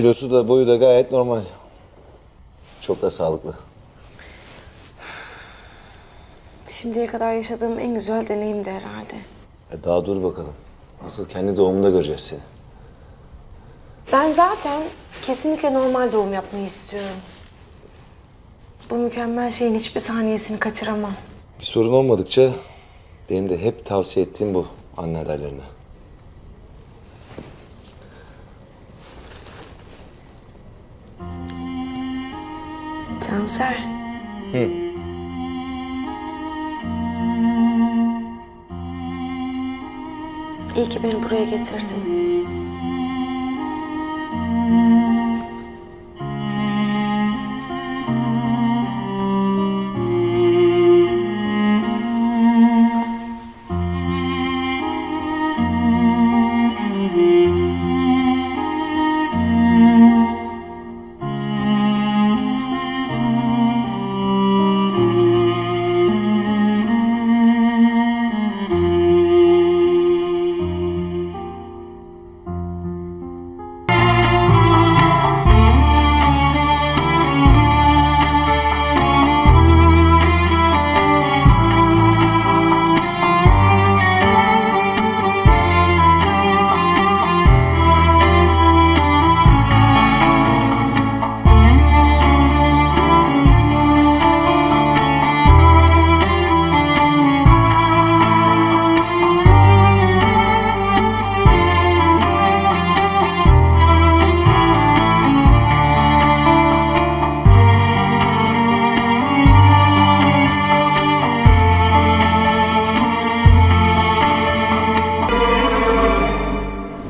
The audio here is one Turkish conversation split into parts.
Kilosu da boyu da gayet normal. Çok da sağlıklı. Şimdiye kadar yaşadığım en güzel deneyimdi herhalde. E daha dur bakalım. Nasıl kendi doğumunda göreceğiz seni. Ben zaten kesinlikle normal doğum yapmayı istiyorum. Bu mükemmel şeyin hiçbir saniyesini kaçıramam. Bir sorun olmadıkça benim de hep tavsiye ettiğim bu anne adaylarına. Cansel. İyi ki beni buraya getirdin.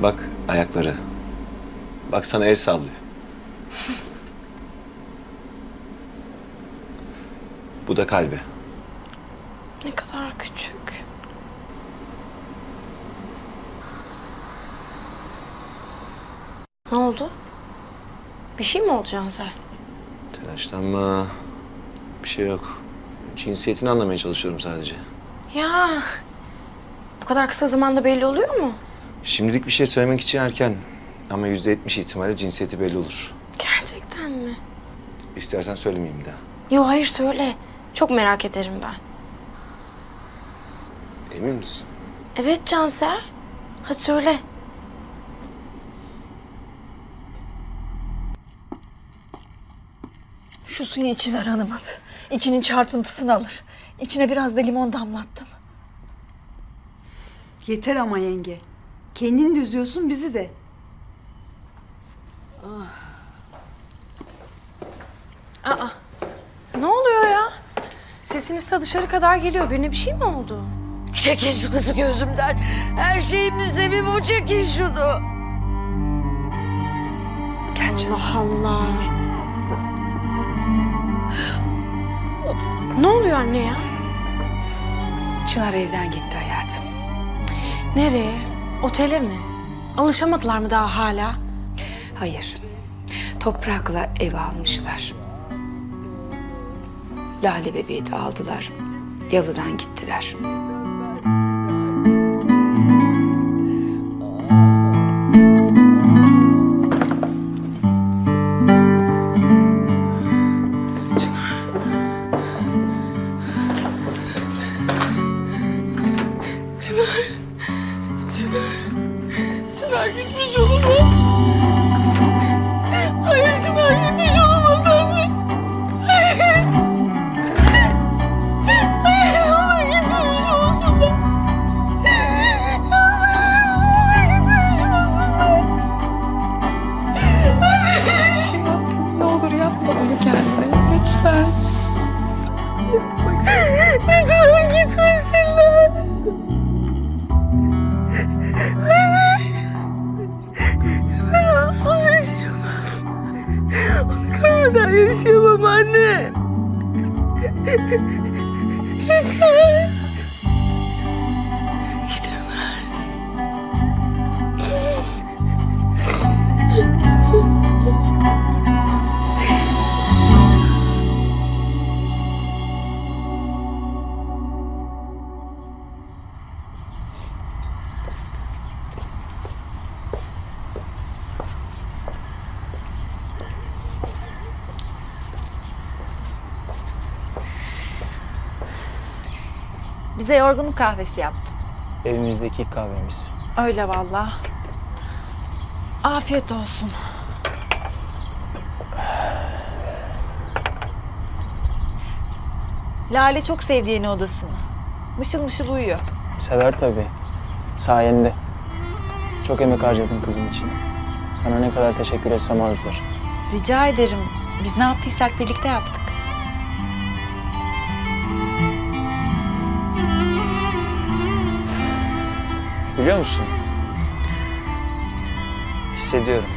Bak ayakları. Bak sana el sallıyor. Bu da kalbi. Ne kadar küçük. Ne oldu? Bir şey mi oldu Cansel? Telaşlanma. Bir şey yok. Cinsiyetini anlamaya çalışıyorum sadece. Ya bu kadar kısa zamanda belli oluyor mu? Şimdilik bir şey söylemek için erken. Ama yüzde yetmiş ihtimalle cinsiyeti belli olur. Gerçekten mi? İstersen söylemeyeyim daha. Yo hayır söyle. Çok merak ederim ben. Emin misin? Evet Cansel. Hadi söyle. Şu suyu içiver hanımım. İçinin çarpıntısını alır. İçine biraz da limon damlattım. Yeter ama yenge. Kendini de üzüyorsun bizi de. Ne oluyor ya? Sesiniz de dışarı kadar geliyor. Birine bir şey mi oldu? Çekin şu kızı gözümden. Her şeyimin sebebi bu. Çekin şunu. Gel canım. Allah Allah. Ne oluyor anne ya? Çınar evden gitti hayatım. Nereye? Otele mi? Alışamadılar mı daha hala? Hayır. Toprakla ev almışlar. Lale bebeği de aldılar. Yalıdan gittiler. Çınar gitmiş olamaz. Hayır Çınar gitmiş Onu görmeden yaşayamam anne. Lütfen. Gidemez. Bize yorgunluk kahvesi yaptım. Evimizdeki ilk kahvemiz. Öyle vallahi. Afiyet olsun. Lale çok sevdi yeni odasını. Mışıl mışıl uyuyor. Sever tabii. Sayende. Çok emek harcadın kızım için. Sana ne kadar teşekkür etsem azdır. Rica ederim. Biz ne yaptıysak birlikte yaptık. Biliyor musun? Hissediyorum.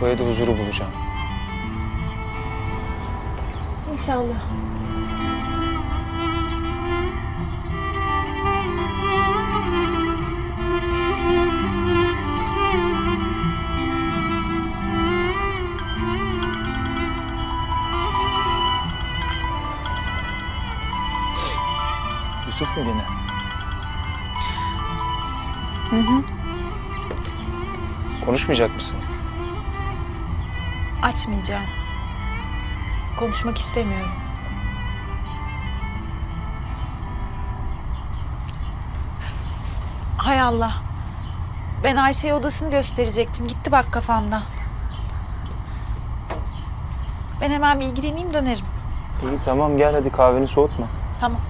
Bu evde huzuru bulacağım. İnşallah. Yusuf mu gene? Konuşmayacak mısın? Açmayacağım. Konuşmak istemiyorum. Hay Allah. Ben Ayşe'ye odasını gösterecektim. Gitti bak kafamdan. Ben hemen bir ilgileneyim dönerim. İyi tamam gel hadi kahveni soğutma. Tamam.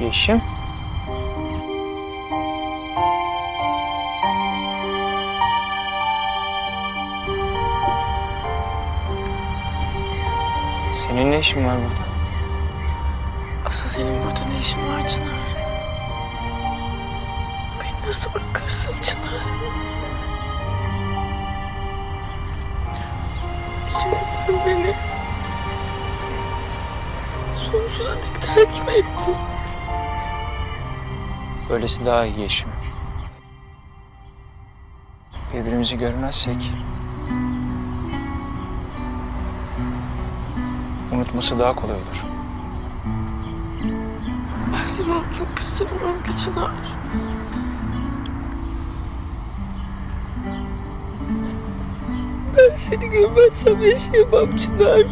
Yeşim. Senin ne işin var burada? Nasıl bırakırsın Çınar? Şimdi sen beni sonsuza dek terk mi ettin? Böylesi daha iyi Yeşim. Birbirimizi görmezsek... Unutması daha kolay olur. Ben seni unutmak istemiyorum ki Çınar. Ben seni görmezsem yaşayamam Çınar.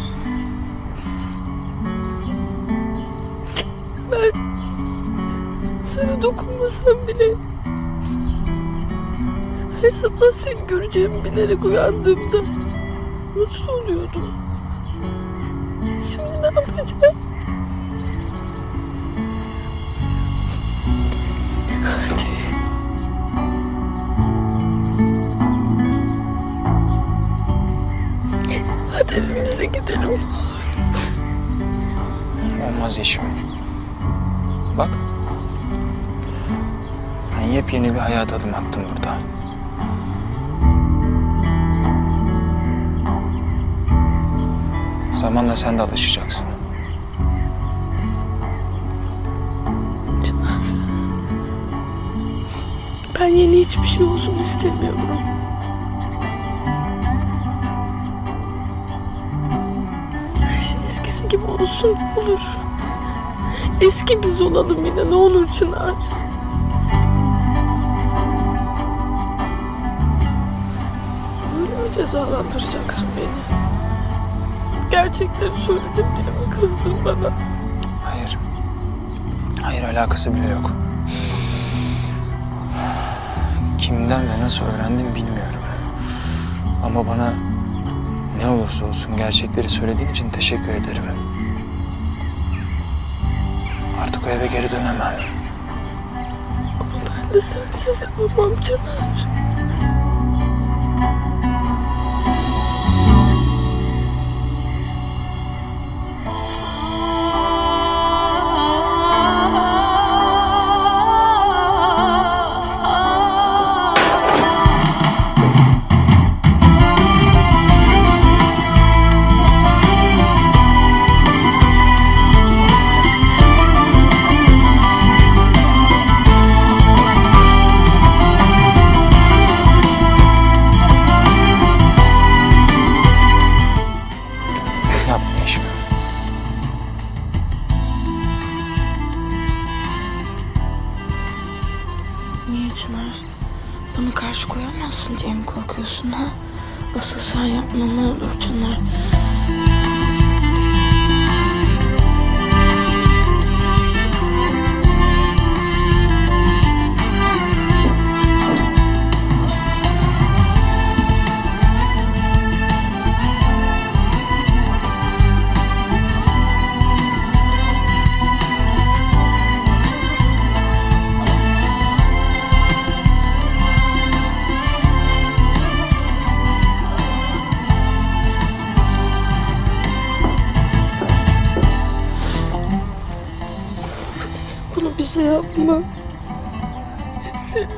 Ben sana dokunmasam bile her sabah seni göreceğimi bilerek uyandığımda mutsuz oluyordum. Şimdi ne yapacağım? Hadi gidelim. Olmaz Yeşim. Bak. Ben yepyeni bir hayat adım attım burada. Zamanla sen de alışacaksın. Çınar. Ben yeni hiçbir şey olsun istemiyorum. Gibi olsun olur. Eski biz olalım yine ne olur Çınar. Böyle mi cezalandıracaksın beni? Gerçekleri söyledim diye mi kızdın bana? Hayır. Hayır alakası bile yok. Kimden ve nasıl öğrendim bilmiyorum. Ama bana ne olursa olsun gerçekleri söylediğin için teşekkür ederim. Artık o eve geri dönemem. Ama ben de sensiz yapamam Çınar.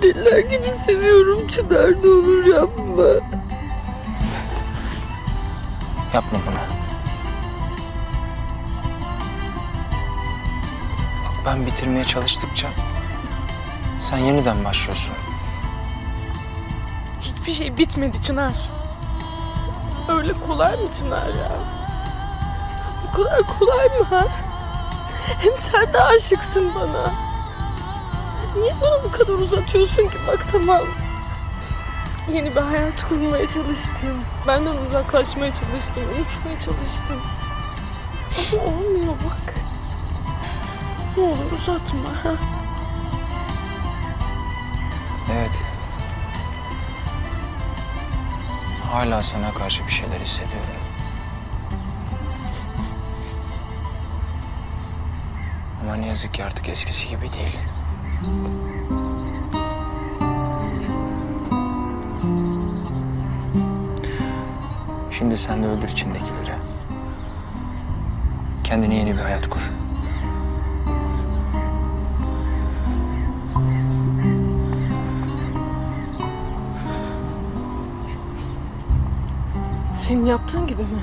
Deliler gibi seviyorum Çınar ne olur yapma. Yapma bunu. Bak ben bitirmeye çalıştıkça sen yeniden başlıyorsun. Hiçbir şey bitmedi Çınar. Öyle kolay mı Çınar ya? Bu kadar kolay mı ha? Hem sen de aşıksın bana. Niye bana bu kadar uzatıyorsun ki? Bak tamam. Yeni bir hayat kurmaya çalıştın. Benden uzaklaşmaya çalıştın. Unutmaya çalıştın. Ama olmuyor bak. Ne olur uzatma ha. Evet. Hala sana karşı bir şeyler hissediyorum. Ama ne yazık ki artık eskisi gibi değil. Şimdi sen de öldür içindekileri. Kendine yeni bir hayat kur. Senin yaptığın gibi mi?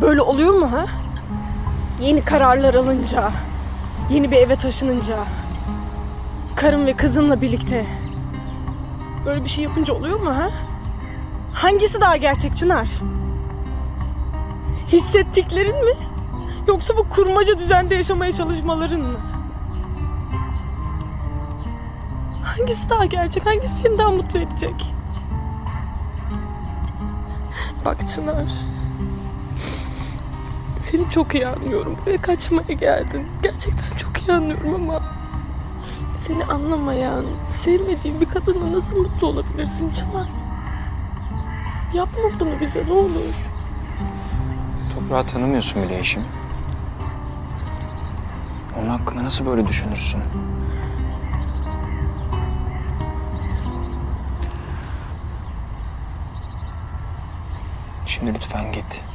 Böyle oluyor mu ha? Yeni kararlar alınca, yeni bir eve taşınınca, karın ve kızınla birlikte. Böyle bir şey yapınca oluyor mu ha? Hangisi daha gerçek Çınar? Hissettiklerin mi? Yoksa bu kurmaca düzende yaşamaya çalışmaların mı? Hangisi daha gerçek? Hangisi seni daha mutlu edecek? Bak Çınar. Seni çok iyi anlıyorum. Buraya kaçmaya geldin. Gerçekten çok iyi anlıyorum ama... Seni anlamayan, sevmediğin bir kadınla nasıl mutlu olabilirsin Çınar? Yapma bunu bize ne olur. Toprağı tanımıyorsun bile eşim. Onun hakkında nasıl böyle düşünürsün? Şimdi lütfen git.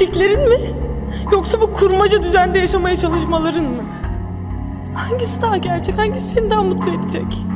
Hissettiklerin mi? Yoksa bu kurmaca düzende yaşamaya çalışmaların mı? Hangisi daha gerçek? Hangisi seni daha mutlu edecek?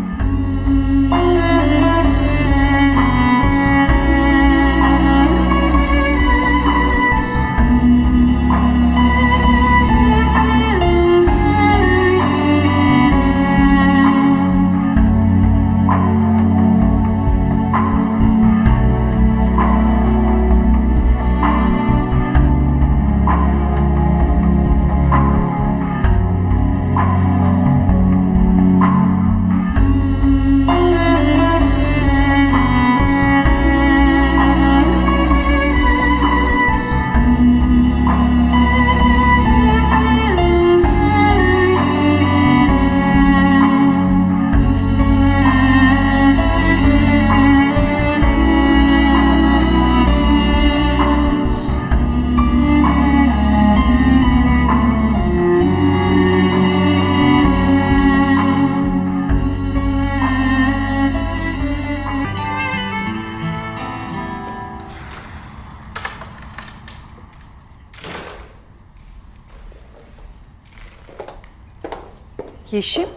Yeşim.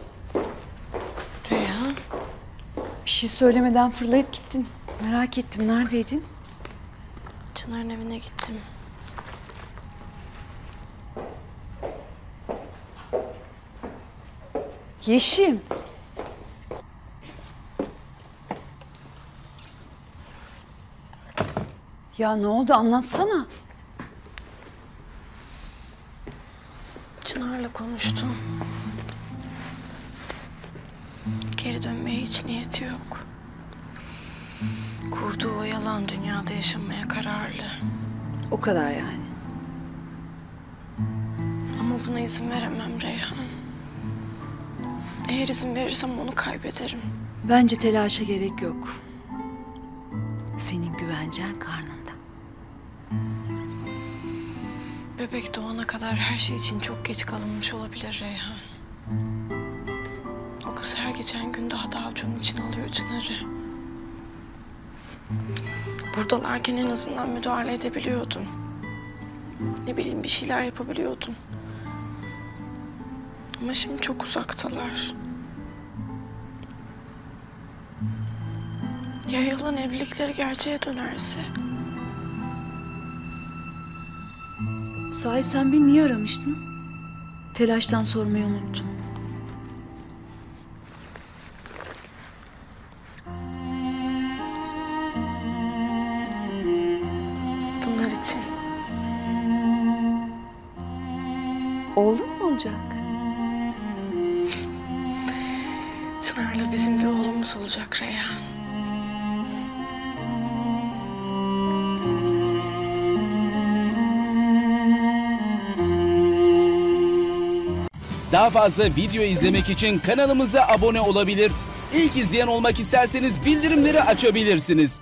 Reyhan. Bir şey söylemeden fırlayıp gittin. Merak ettim neredeydin? Çınar'ın evine gittim. Yeşim. Ya ne oldu anlatsana. Niyeti yok. Kurduğu o yalan dünyada yaşamaya kararlı. O kadar yani. Ama buna izin veremem Reyhan. Eğer izin verirsem onu kaybederim. Bence telaşa gerek yok. Senin güvencen karnında. Bebek doğana kadar her şey için çok geç kalınmış olabilir Reyhan. Kız her geçen gün daha da avucunun içine alıyor Çınar'ı. Buradalarken en azından müdahale edebiliyordum. Ne bileyim bir şeyler yapabiliyordum. Ama şimdi çok uzaktalar. Ya yalan evlilikleri gerçeğe dönerse? Sahi sen beni niye aramıştın? Telaştan sormayı unuttum. Oğlum mu olacak? Çınar'la bizim bir oğlumuz olacak Reyhan. Daha fazla video izlemek için kanalımıza abone olabilir. İlk izleyen olmak isterseniz bildirimleri açabilirsiniz.